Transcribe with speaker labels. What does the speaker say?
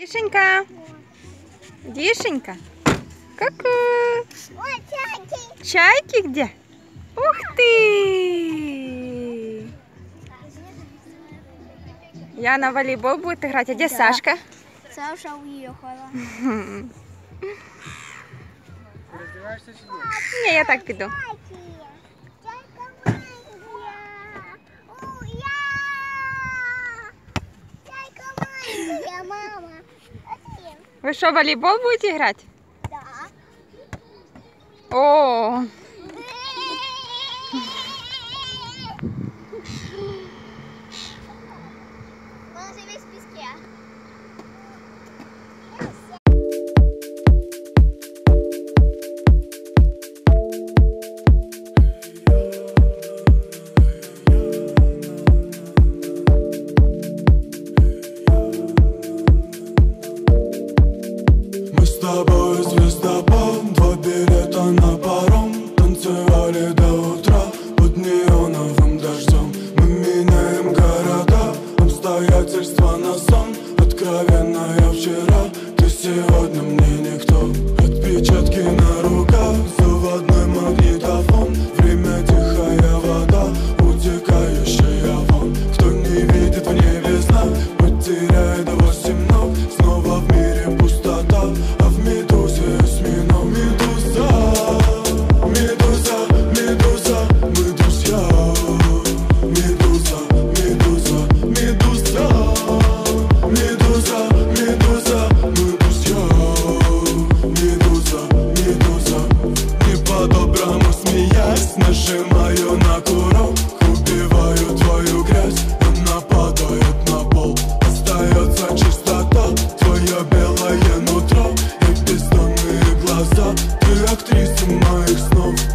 Speaker 1: Дишенька. Дишенька. Ку-ку.
Speaker 2: Ой, чайки.
Speaker 1: Чайки где? Ух ты! Я на волейбол будет играть. А где
Speaker 2: Да.
Speaker 1: Сашка?
Speaker 2: Саша уехала.
Speaker 3: Роздіваєшся чи ні?
Speaker 1: Не, я так піду.
Speaker 2: Чайки. Чайка моя. Уя. Чайка моя, мама. Один.
Speaker 1: Ви що, в волейбол будете грати?
Speaker 2: Да.
Speaker 1: О,
Speaker 4: Обстоятельства на сон. Откровенная вчера Ты сегодня снов.